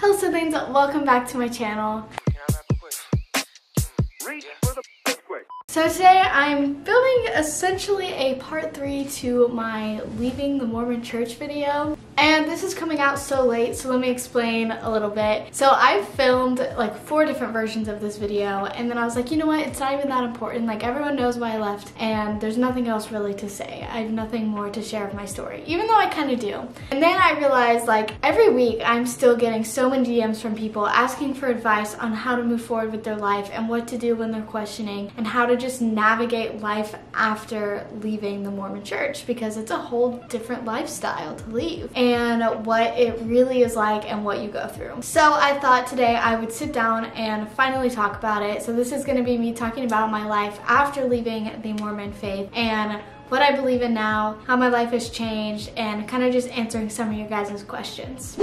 Hello sydlings, welcome back to my channel. So today I'm filming essentially a part 3 to my leaving the Mormon church video. And this is coming out so late, so let me explain a little bit. So I filmed like four different versions of this video, and then I was like, you know what, it's not even that important. Like everyone knows why I left, and there's nothing else really to say. I have nothing more to share of my story, even though I kind of do. And then I realized like every week I'm still getting so many DMs from people asking for advice on how to move forward with their life and what to do when they're questioning and how to just navigate life after leaving the Mormon church because it's a whole different lifestyle to leave. And and what it really is like and what you go through. So I thought today I would sit down and finally talk about it. So this is to be me talking about my life after leaving the Mormon faith and what I believe in now, how my life has changed, and kind of just answering some of your guys' questions.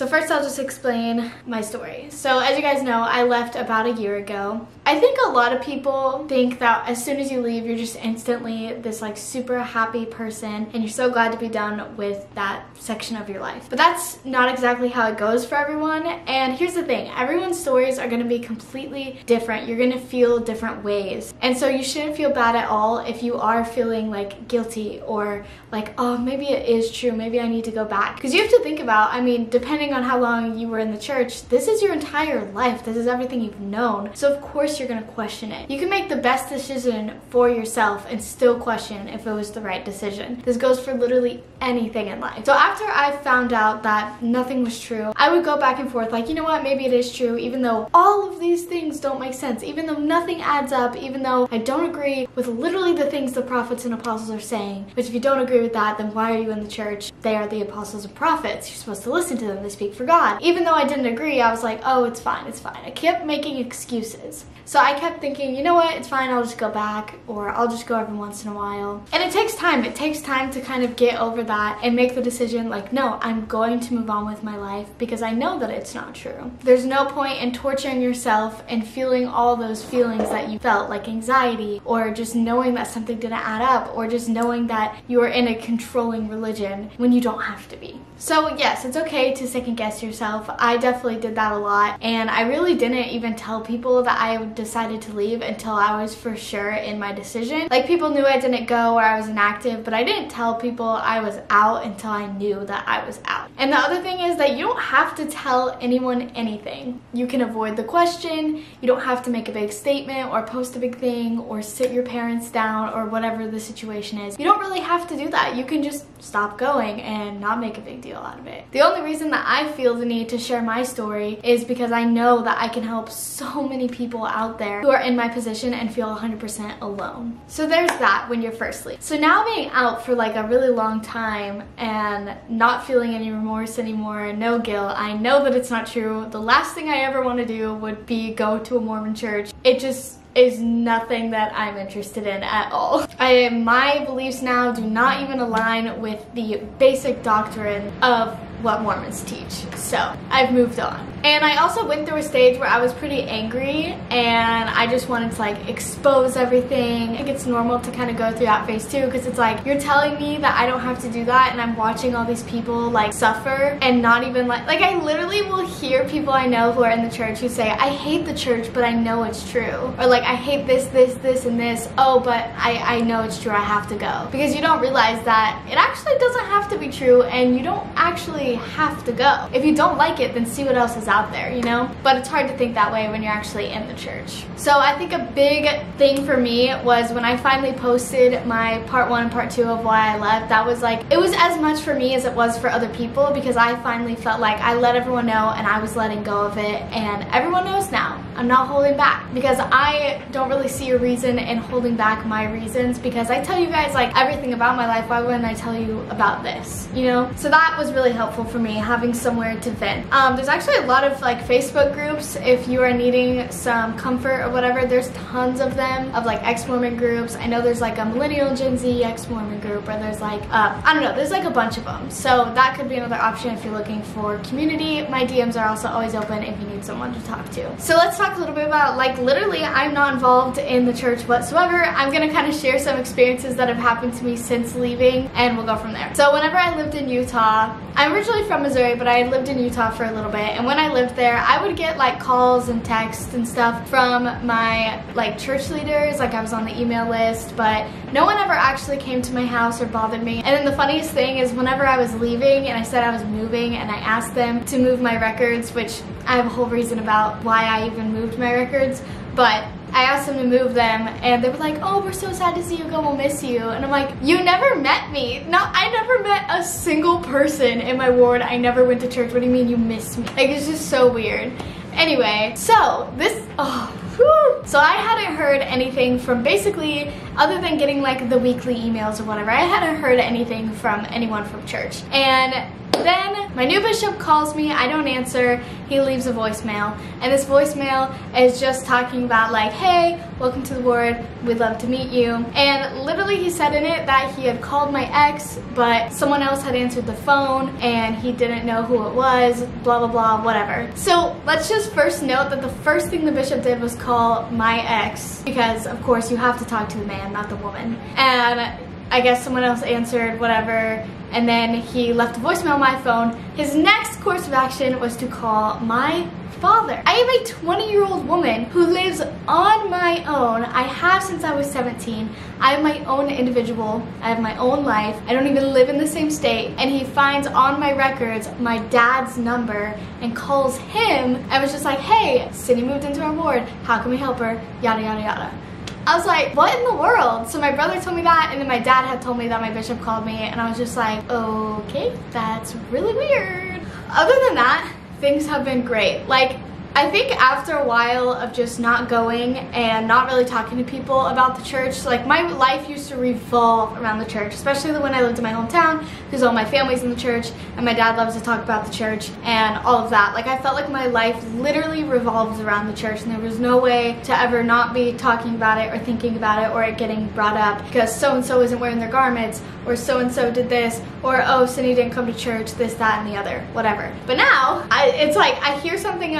So first I'll just explain my story. So as you guys know, I left about a year ago. I think a lot of people think that as soon as you leave, you're just instantly this like super happy person and you're so glad to be done with that section of your life. But that's not exactly how it goes for everyone. And here's the thing, everyone's stories are gonna be completely different. You're gonna feel different ways. And so you shouldn't feel bad at all if you are feeling like guilty or like, oh, maybe it is true, maybe I need to go back. Because you have to think about, I mean, depending depending on how long you were in the church, this is your entire life. This is everything you've known. So of course you're gonna question it. You can make the best decision for yourself and still question if it was the right decision. This goes for literally anything in life. So after I found out that nothing was true, I would go back and forth like, you know what, maybe it is true, even though all of these things don't make sense, even though nothing adds up, even though I don't agree with literally the things the prophets and apostles are saying. But if you don't agree with that, then why are you in the church? They are the apostles and prophets. You're supposed to listen to them. They speak for God. Even though I didn't agree, I was like, oh, it's fine, it's fine. I kept making excuses. So I kept thinking, you know what, it's fine, I'll just go back, or I'll just go every once in a while. And it takes time. It takes time to kind of get over that and make the decision like, no, I'm going to move on with my life because I know that it's not true. There's no point in torturing yourself and feeling all those feelings that you felt, like anxiety, or just knowing that something didn't add up, or just knowing that you are in a controlling religion when you don't have to be. So yes, it's okay to second guess yourself. I definitely did that a lot, and I really didn't even tell people that I decided to leave until I was for sure in my decision. Like people knew I didn't go or I was inactive, but I didn't tell people I was out until I knew that I was out. And the other thing is that you don't have to tell anyone anything. You can avoid the question, you don't have to make a big statement or post a big thing or sit your parents down or whatever the situation is. You don't really have to do that. You can just stop going and not make a big deal out of it. The only reason that I feel the need to share my story is because I know that I can help so many people out there who are in my position and feel 100% alone. So there's that when you're first leave. So now being out for like a really long time and not feeling any remorse anymore, no guilt, I know that it's not true. The last thing I ever want to do would be go to a Mormon church. It just is nothing that I'm interested in at all. I, my beliefs now do not even align with the basic doctrine of what Mormons teach. So I've moved on. And I also went through a stage where I was pretty angry and I just wanted to like expose everything. I think it's normal to kind of go through that phase too because it's like you're telling me that I don't have to do that and I'm watching all these people like suffer and not even like like I literally will hear people I know who are in the church who say I hate the church but I know it's true or like I hate this this this and this oh but I, I know it's true I have to go because you don't realize that it actually doesn't have to be true and you don't actually have to go. If you don't like it, then see what else is out there, you know? But it's hard to think that way when you're actually in the church. So I think a big thing for me was when I finally posted my part one and part two of why I left, that was like, it was as much for me as it was for other people because I finally felt like I let everyone know and I was letting go of it and everyone knows now. I'm not holding back because I don't really see a reason in holding back my reasons because I tell you guys like everything about my life, why wouldn't I tell you about this, you know? So that was really helpful for me, having somewhere to vent. Um, there's actually a lot of like Facebook groups if you are needing some comfort or whatever. There's tons of them of like ex-Mormon groups. I know there's like a millennial Gen Z ex-Mormon group or there's like, uh, I don't know, there's like a bunch of them. So that could be another option if you're looking for community. My DMs are also always open if you need someone to talk to. So let's talk talk a little bit about, like, literally, I'm not involved in the church whatsoever. I'm gonna kind of share some experiences that have happened to me since leaving, and we'll go from there. So whenever I lived in Utah, I'm originally from Missouri, but I lived in Utah for a little bit, and when I lived there, I would get, like, calls and texts and stuff from my, like, church leaders, like, I was on the email list, but no one ever actually came to my house or bothered me. And then the funniest thing is whenever I was leaving and I said I was moving and I asked them to move my records, which I have a whole reason about why I even moved my records, but I asked them to move them and they were like, oh, we're so sad to see you go, we'll miss you. And I'm like, you never met me. No, I never met a single person in my ward. I never went to church. What do you mean you miss me? Like, it's just so weird. Anyway, so this, oh, whew. So I hadn't heard anything from basically, other than getting like the weekly emails or whatever, I hadn't heard anything from anyone from church. And then my new bishop calls me, I don't answer, he leaves a voicemail. And this voicemail is just talking about like, hey, welcome to the ward, we'd love to meet you. And literally he said in it that he had called my ex, but someone else had answered the phone and he didn't know who it was, blah, blah, blah, whatever. So let's just first note that the first thing the bishop did was call my ex because of course you have to talk to the man, not the woman. And I guess someone else answered, whatever, and then he left a voicemail on my phone. His next course of action was to call my father. I am a 20 year old woman who lives on my own. I have since I was 17. I am my own individual. I have my own life. I don't even live in the same state. And he finds on my records my dad's number and calls him. I was just like, hey, Sydney moved into our ward. How can we help her? Yada, yada, yada. I was like, what in the world? So my brother told me that, and then my dad had told me that my bishop called me, and I was just like, okay, that's really weird. Other than that, things have been great. Like, I think after a while of just not going and not really talking to people about the church, like my life used to revolve around the church, especially the when I lived in my hometown because all my family's in the church and my dad loves to talk about the church and all of that. Like I felt like my life literally revolves around the church and there was no way to ever not be talking about it or thinking about it or it getting brought up because so-and-so isn't wearing their garments or so-and-so did this or oh, Sydney didn't come to church, this, that, and the other, whatever. But now, I, it's like I hear something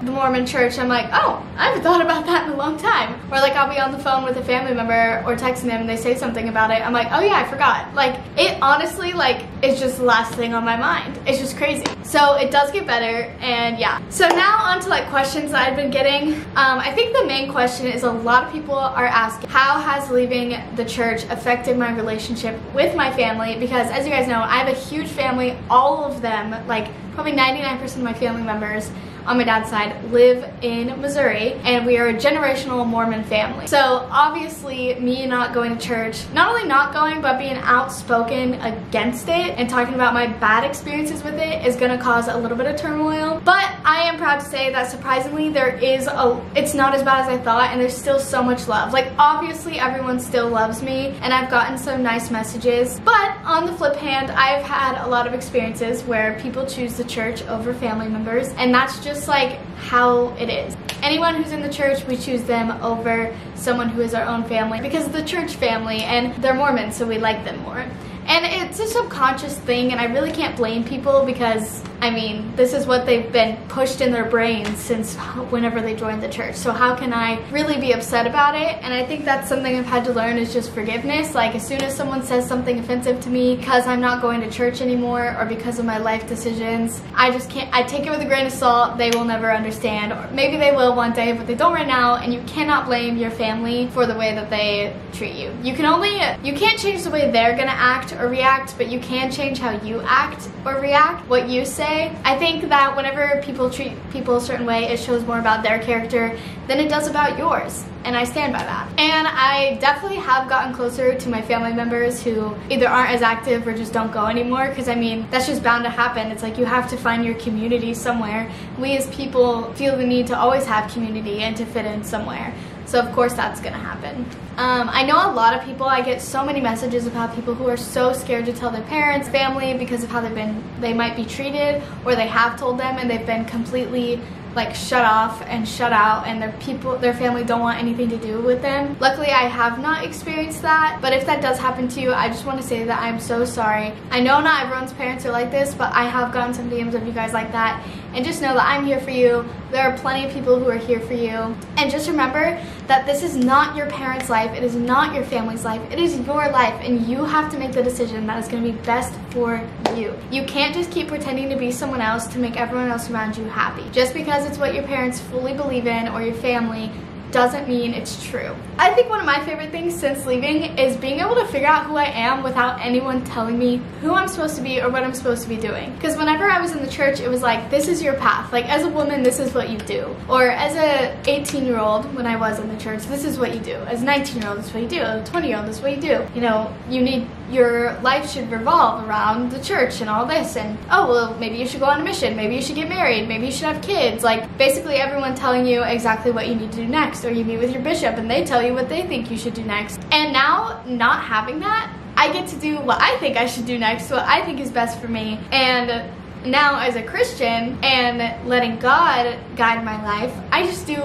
the Mormon church, I'm like, oh, I haven't thought about that in a long time. Or like I'll be on the phone with a family member or texting them and they say something about it. I'm like, oh yeah, I forgot. Like it honestly like is just the last thing on my mind. It's just crazy. So it does get better and yeah. So now on to like questions that I've been getting. Um, I think the main question is a lot of people are asking, how has leaving the church affected my relationship with my family? Because as you guys know, I have a huge family, all of them, like probably 99% of my family members on my dad's side live in Missouri and we are a generational Mormon family. So obviously me not going to church, not only not going but being outspoken against it and talking about my bad experiences with it is gonna cause a little bit of turmoil. But I am proud to say that surprisingly there is a, it's not as bad as I thought and there's still so much love. Like obviously everyone still loves me and I've gotten some nice messages. But on the flip hand, I've had a lot of experiences where people choose the church over family members and that's just just like how it is. Anyone who's in the church, we choose them over someone who is our own family because the church family and they're Mormon, so we like them more. And it's a subconscious thing and I really can't blame people because I mean, this is what they've been pushed in their brains since whenever they joined the church. So how can I really be upset about it? And I think that's something I've had to learn is just forgiveness. Like as soon as someone says something offensive to me because I'm not going to church anymore or because of my life decisions, I just can't, I take it with a grain of salt. They will never understand or maybe they will one day, but they don't right now. And you cannot blame your family for the way that they treat you. You can only, you can't change the way they're gonna act or react, but you can change how you act or react, what you say say. I think that whenever people treat people a certain way, it shows more about their character than it does about yours. And I stand by that. And I definitely have gotten closer to my family members who either aren't as active or just don't go anymore. Because I mean, that's just bound to happen. It's like you have to find your community somewhere. We as people feel the need to always have community and to fit in somewhere. So of course that's gonna happen. Um, I know a lot of people, I get so many messages about people who are so scared to tell their parents, family, because of how they've been, they might be treated, or they have told them and they've been completely like shut off and shut out and their people their family don't want anything to do with them. Luckily I have not experienced that, but if that does happen to you, I just want to say that I'm so sorry. I know not everyone's parents are like this, but I have gotten some DMs of you guys like that and just know that I'm here for you. There are plenty of people who are here for you. And just remember that this is not your parents' life, it is not your family's life, it is your life and you have to make the decision that is going to be best for you. You can't just keep pretending to be someone else to make everyone else around you happy. Just because it's what your parents fully believe in or your family doesn't mean it's true. I think one of my favorite things since leaving is being able to figure out who I am without anyone telling me who I'm supposed to be or what I'm supposed to be doing. Because whenever I was in the church, it was like, this is your path. Like as a woman, this is what you do. Or as a 18 year old, when I was in the church, this is what you do. As a 19 year old, this is what you do. As a 20 year old, this is what you do. You know, you need your life should revolve around the church and all this. And oh well maybe you should go on a mission. Maybe you should get married. Maybe you should have kids. Like basically everyone telling you exactly what you need to do next or you meet with your bishop and they tell you what they think you should do next. And now not having that I get to do what I think I should do next what I think is best for me. And now as a Christian and letting God guide my life I just do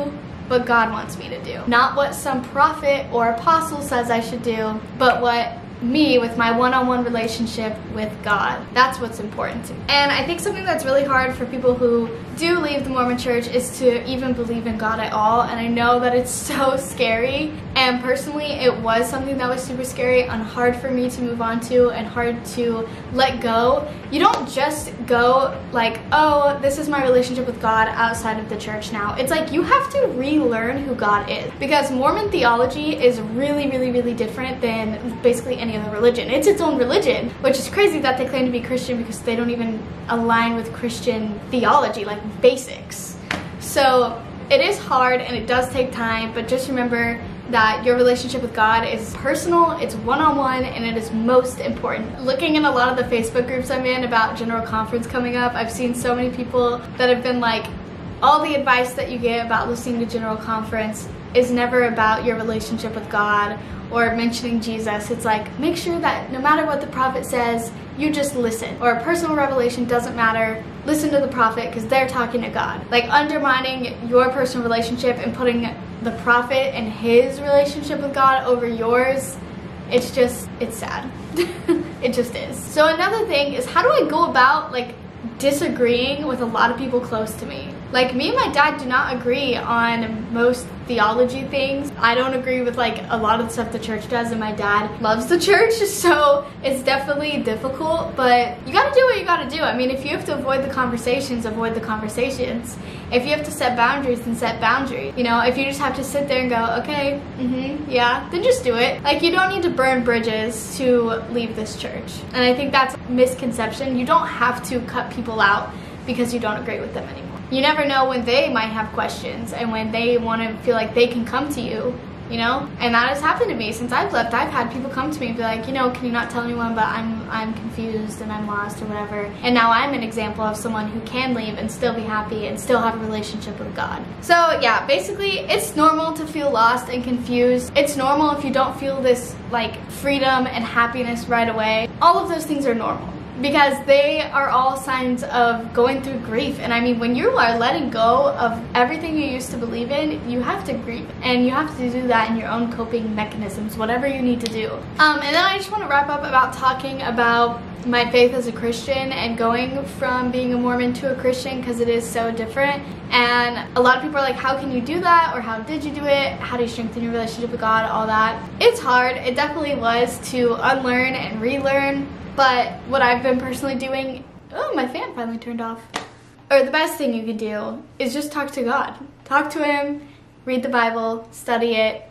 what God wants me to do. Not what some prophet or apostle says I should do, but what me with my one-on-one -on -one relationship with God. That's what's important to me. And I think something that's really hard for people who do leave the Mormon church is to even believe in God at all. And I know that it's so scary. And personally, it was something that was super scary and hard for me to move on to and hard to let go. You don't just go like, oh, this is my relationship with God outside of the church now. It's like you have to relearn who God is because Mormon theology is really, really, really different than basically any other religion. It's its own religion, which is crazy that they claim to be Christian because they don't even align with Christian theology, like basics. So it is hard and it does take time, but just remember that your relationship with God is personal, it's one-on-one, -on -one, and it is most important. Looking in a lot of the Facebook groups I'm in about General Conference coming up, I've seen so many people that have been like, all the advice that you get about listening to General Conference is never about your relationship with God or mentioning Jesus. It's like, make sure that no matter what the prophet says, you just listen. Or a personal revelation doesn't matter. Listen to the prophet because they're talking to God. Like undermining your personal relationship and putting the prophet and his relationship with God over yours, it's just, it's sad. it just is. So another thing is how do I go about like disagreeing with a lot of people close to me? Like me and my dad do not agree on most theology things. I don't agree with like a lot of the stuff the church does and my dad loves the church so it's definitely difficult but you gotta do what you gotta do. I mean if you have to avoid the conversations, avoid the conversations. If you have to set boundaries, then set boundaries. You know, if you just have to sit there and go, okay, mm-hmm, yeah, then just do it. Like you don't need to burn bridges to leave this church. And I think that's misconception. You don't have to cut people out because you don't agree with them anymore you never know when they might have questions and when they want to feel like they can come to you you know? And that has happened to me since i've left. I've had people come to me and be like you know can you not tell anyone but i'm i'm confused and i'm lost or whatever? And now i'm an example of someone who can leave and still be happy and still have a relationship with god. So yeah basically it's normal to feel lost and confused. It's normal if you don't feel this like freedom and happiness right away. All of those things are normal because they are all signs of going through grief. And I mean, when you are letting go of everything you used to believe in, you have to grieve. And you have to do that in your own coping mechanisms, whatever you need to do. Um, and then I just want to wrap up about talking about my faith as a Christian and going from being a Mormon to a Christian because it is so different. And a lot of people are like, how can you do that? Or how did you do it? How do you strengthen your relationship with God? All that. It's hard. It definitely was to unlearn and relearn but what I've been personally doing, oh, my fan finally turned off. Or the best thing you could do is just talk to God. Talk to him, read the Bible, study it,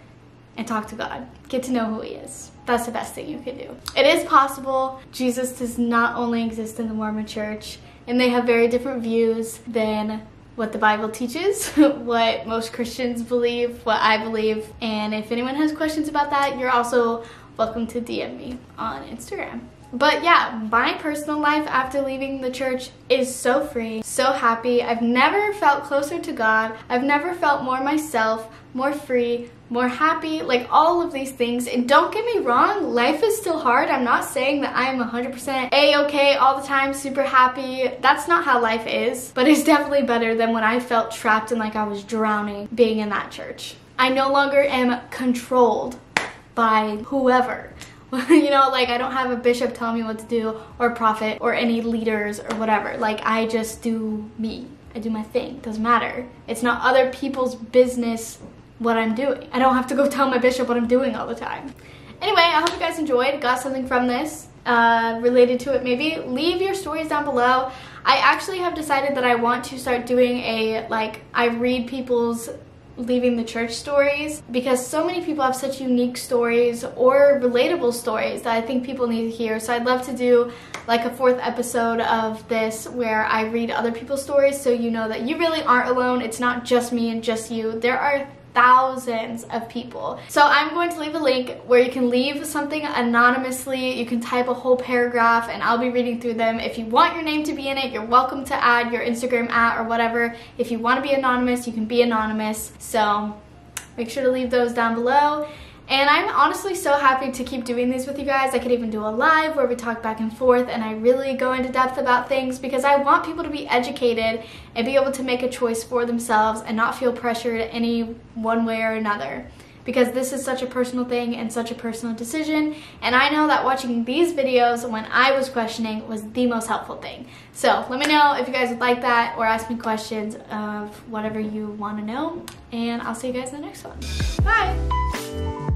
and talk to God. Get to know who he is. That's the best thing you can do. It is possible. Jesus does not only exist in the Mormon church, and they have very different views than what the Bible teaches, what most Christians believe, what I believe. And if anyone has questions about that, you're also welcome to DM me on Instagram. But yeah, my personal life after leaving the church is so free, so happy. I've never felt closer to God. I've never felt more myself, more free, more happy, like all of these things. And don't get me wrong, life is still hard. I'm not saying that I'm 100% a-okay all the time, super happy. That's not how life is, but it's definitely better than when I felt trapped and like I was drowning being in that church. I no longer am controlled by whoever. you know, like I don't have a bishop telling me what to do or prophet or any leaders or whatever. Like I just do me. I do my thing. Doesn't matter. It's not other people's business what I'm doing. I don't have to go tell my bishop what I'm doing all the time. Anyway, I hope you guys enjoyed, got something from this uh, related to it maybe. Leave your stories down below. I actually have decided that I want to start doing a, like, I read people's leaving the church stories because so many people have such unique stories or relatable stories that I think people need to hear. So I'd love to do like a fourth episode of this where I read other people's stories so you know that you really aren't alone. It's not just me and just you. There are thousands of people. So I'm going to leave a link where you can leave something anonymously. You can type a whole paragraph and I'll be reading through them. If you want your name to be in it, you're welcome to add your Instagram at or whatever. If you want to be anonymous, you can be anonymous. So make sure to leave those down below. And I'm honestly so happy to keep doing these with you guys. I could even do a live where we talk back and forth and I really go into depth about things because I want people to be educated and be able to make a choice for themselves and not feel pressured any one way or another because this is such a personal thing and such a personal decision. And I know that watching these videos when I was questioning was the most helpful thing. So let me know if you guys would like that or ask me questions of whatever you want to know. And I'll see you guys in the next one. Bye!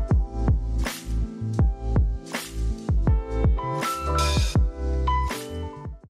Bye.